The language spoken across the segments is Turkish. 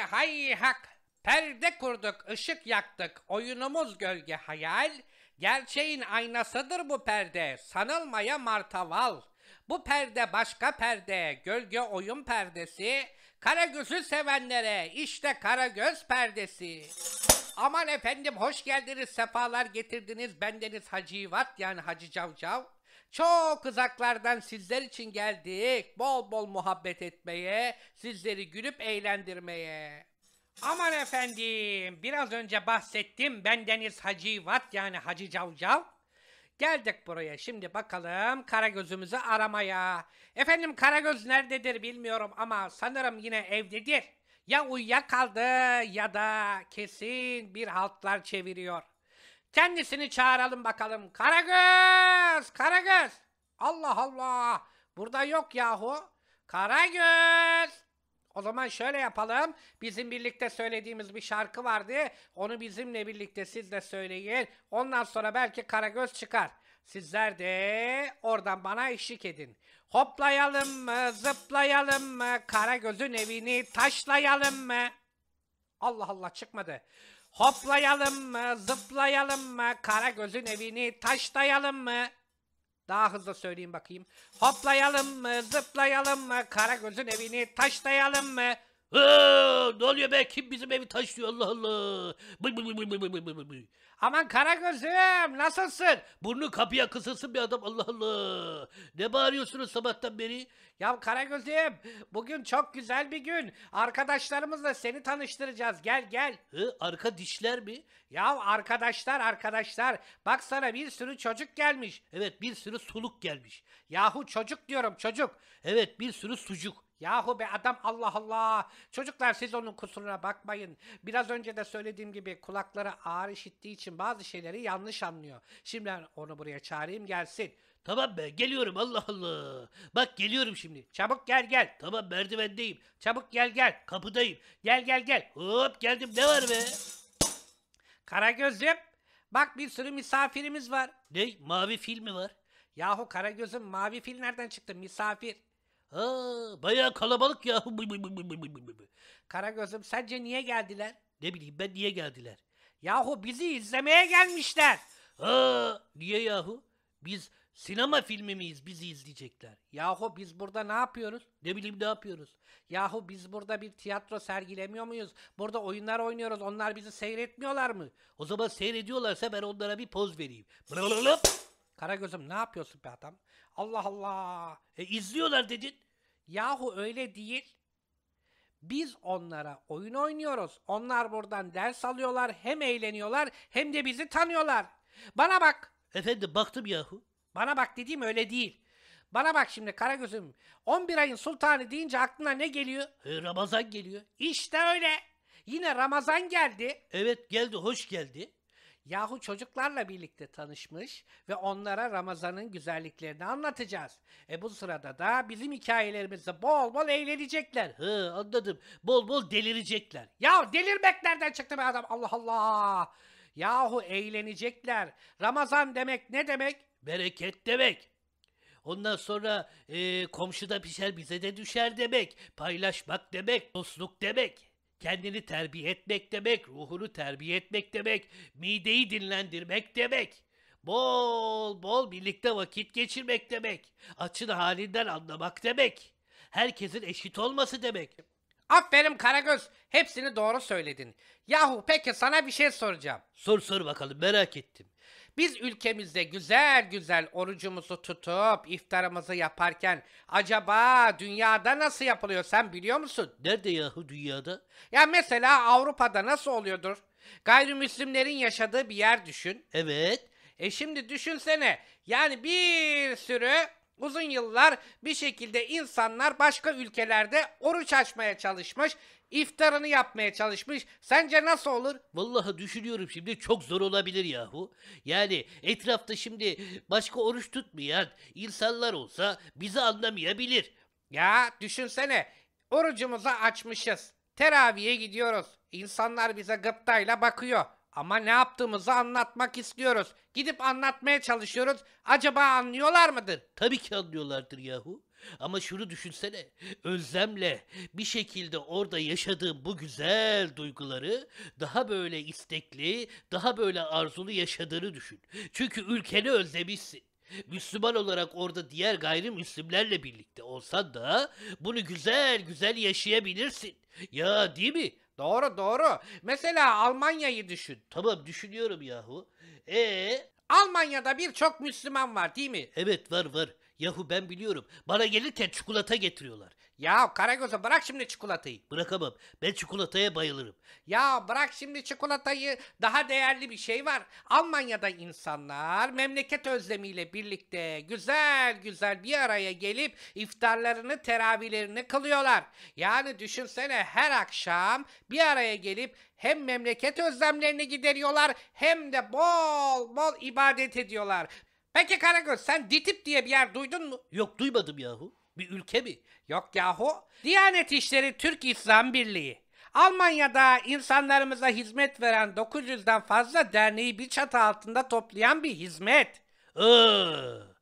hay hak. Perde kurduk, ışık yaktık. Oyunumuz gölge hayal. Gerçeğin aynasıdır bu perde. Sanılmaya martaval. Bu perde başka perde. Gölge oyun perdesi. Karagöz'ü sevenlere işte Karagöz perdesi. Aman efendim hoş geldiniz, sefalar getirdiniz. Bendeniz Hacivat yani Hacı Cavcav. Çok uzaklardan sizler için geldik. Bol bol muhabbet etmeye, sizleri gülüp eğlendirmeye. Aman efendim, biraz önce bahsettim. Bendeniz Hacivat yani Hacı Cavcav. Geldik buraya. Şimdi bakalım Karagöz'ümüzü aramaya. Efendim Karagöz nerededir bilmiyorum ama sanırım yine evdedir. Ya uyuyakaldı ya da kesin bir haltlar çeviriyor. Kendisini çağıralım bakalım. Karagöz! Karagöz! Allah Allah! Burada yok yahu. Karagöz! O zaman şöyle yapalım. Bizim birlikte söylediğimiz bir şarkı vardı. Onu bizimle birlikte siz de söyleyin. Ondan sonra belki Karagöz çıkar. Sizler de oradan bana eşlik edin. Hoplayalım mı, zıplayalım mı, Karagöz'ün evini taşlayalım mı? Allah Allah çıkmadı. Hoplayalım mı, zıplayalım mı, Karagöz'ün evini taşlayalım mı? Daha hızlı söyleyeyim bakayım. Hoplayalım mı, zıplayalım mı, Karagöz'ün evini taşlayalım mı? Ha, ne oluyor be? Kim bizim evi taşlıyor Allah Allah. Bıy bıy bıy bıy bıy bıy bıy. Aman Karagöz'üm nasılsın? Burnu kapıya kısılsın bir adam Allah Allah. Ne bağırıyorsunuz sabahtan beri? Ya Karagöz'üm bugün çok güzel bir gün. Arkadaşlarımızla seni tanıştıracağız. Gel gel. Hı, arka dişler mi? Ya arkadaşlar arkadaşlar bak sana bir sürü çocuk gelmiş. Evet bir sürü suluk gelmiş. Yahu çocuk diyorum çocuk. Evet bir sürü sucuk. Yahu be adam Allah Allah. Çocuklar siz onun kusuruna bakmayın. Biraz önce de söylediğim gibi kulakları ağır işittiği için bazı şeyleri yanlış anlıyor. Şimdi onu buraya çağırayım gelsin. Tamam be geliyorum Allah Allah. Bak geliyorum şimdi. Çabuk gel gel. Tamam merdivendeyim. Çabuk gel gel. Kapıdayım. Gel gel gel. Hop geldim ne var be? Karagöz'üm bak bir sürü misafirimiz var. Ne? Mavi fil mi var? Yahu Karagöz'üm mavi fil nereden çıktı misafir? Ha, bayağı kalabalık ya. Karagöz'üm sence niye geldiler? Ne bileyim ben niye geldiler? Yahu bizi izlemeye gelmişler. Ha, niye yahu? Biz sinema filmi miyiz? Bizi izleyecekler. Yahu biz burada ne yapıyoruz? Ne bileyim ne yapıyoruz? Yahu biz burada bir tiyatro sergilemiyor muyuz? Burada oyunlar oynuyoruz. Onlar bizi seyretmiyorlar mı? O zaman seyrediyorlarsa ben onlara bir poz vereyim. Blablabla. Karagöz'üm ne yapıyorsun be adam? Allah Allah. E izliyorlar dedin. Yahu öyle değil. Biz onlara oyun oynuyoruz. Onlar buradan ders alıyorlar. Hem eğleniyorlar hem de bizi tanıyorlar. Bana bak. Efendim baktım yahu. Bana bak dediğim öyle değil. Bana bak şimdi Karagöz'üm. 11 ayın sultanı deyince aklına ne geliyor? E, Ramazan geliyor. İşte öyle. Yine Ramazan geldi. Evet geldi hoş geldi. Yahu çocuklarla birlikte tanışmış ve onlara Ramazan'ın güzelliklerini anlatacağız. E bu sırada da bizim hikayelerimizi bol bol eğlenecekler. He anladım. Bol bol delirecekler. Ya delirmek nereden çıktı be adam? Allah Allah. Yahu eğlenecekler. Ramazan demek ne demek? Bereket demek. Ondan sonra e, komşuda pişer bize de düşer demek. Paylaşmak demek. Dostluk demek. Kendini terbiye etmek demek. Ruhunu terbiye etmek demek. Mideyi dinlendirmek demek. Bol bol birlikte vakit geçirmek demek. Açın halinden anlamak demek. Herkesin eşit olması demek. Aferin Karagöz. Hepsini doğru söyledin. Yahu peki sana bir şey soracağım. Sor sor bakalım merak ettim. Biz ülkemizde güzel güzel orucumuzu tutup iftarımızı yaparken acaba dünyada nasıl yapılıyor sen biliyor musun? Nerede yahu dünyada? Ya mesela Avrupa'da nasıl oluyordur? Gayrimüslimlerin yaşadığı bir yer düşün. Evet. E şimdi düşünsene yani bir sürü uzun yıllar bir şekilde insanlar başka ülkelerde oruç açmaya çalışmış, iftarını yapmaya çalışmış. Sence nasıl olur? Vallahi düşünüyorum şimdi çok zor olabilir yahu. Yani etrafta şimdi başka oruç tutmayan insanlar olsa bizi anlamayabilir. Ya düşünsene orucumuzu açmışız. Teraviye gidiyoruz. İnsanlar bize gıptayla bakıyor. Ama ne yaptığımızı anlatmak istiyoruz. Gidip anlatmaya çalışıyoruz. Acaba anlıyorlar mıdır? Tabii ki anlıyorlardır yahu. Ama şunu düşünsene. Özlemle bir şekilde orada yaşadığın bu güzel duyguları daha böyle istekli, daha böyle arzulu yaşadığını düşün. Çünkü ülkeni özlemişsin. Müslüman olarak orada diğer gayrimüslimlerle birlikte olsan da bunu güzel güzel yaşayabilirsin. Ya değil mi? Doğru doğru. Mesela Almanya'yı düşün. Tamam düşünüyorum yahu. E Almanya'da birçok Müslüman var değil mi? evet var var. Yahu ben biliyorum. Bana gelirken çikolata getiriyorlar. Ya Karagöz'ü bırak şimdi çikolatayı. Bırakamam. Ben çikolataya bayılırım. Ya bırak şimdi çikolatayı. Daha değerli bir şey var. Almanya'da insanlar memleket özlemiyle birlikte güzel güzel bir araya gelip iftarlarını, teravihlerini kılıyorlar. Yani düşünsene her akşam bir araya gelip hem memleket özlemlerini gideriyorlar hem de bol bol ibadet ediyorlar. Peki Karagöz sen DİTİB diye bir yer duydun mu? Yok duymadım yahu. Bir ülke mi? Yok yahu. Diyanet İşleri Türk İslam Birliği. Almanya'da insanlarımıza hizmet veren 900'den fazla derneği bir çatı altında toplayan bir hizmet. Aa,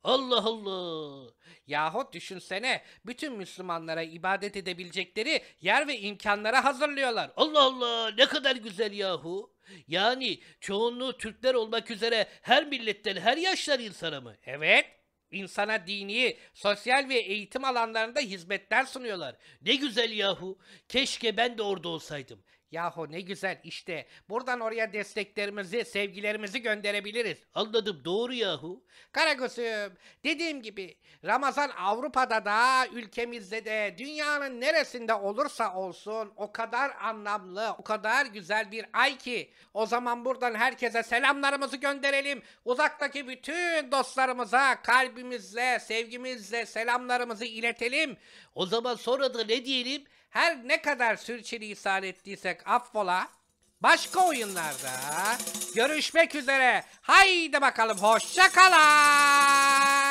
Allah Allah. Yahu düşünsene bütün Müslümanlara ibadet edebilecekleri yer ve imkanları hazırlıyorlar. Allah Allah ne kadar güzel yahu. Yani çoğunluğu Türkler olmak üzere her milletten her yaşlar insana mı? Evet, insana dini, sosyal ve eğitim alanlarında hizmetler sunuyorlar. Ne güzel yahu. Keşke ben de orada olsaydım. Yahu ne güzel işte. Buradan oraya desteklerimizi, sevgilerimizi gönderebiliriz. Anladım doğru yahu. Karagöz'üm dediğim gibi Ramazan Avrupa'da da ülkemizde de dünyanın neresinde olursa olsun o kadar anlamlı, o kadar güzel bir ay ki o zaman buradan herkese selamlarımızı gönderelim. Uzaktaki bütün dostlarımıza kalbimizle, sevgimizle selamlarımızı iletelim. O zaman sonra da ne diyelim? Her ne kadar sürçülisan ettiysek affola. Başka oyunlarda görüşmek üzere. Haydi bakalım hoşça kalın.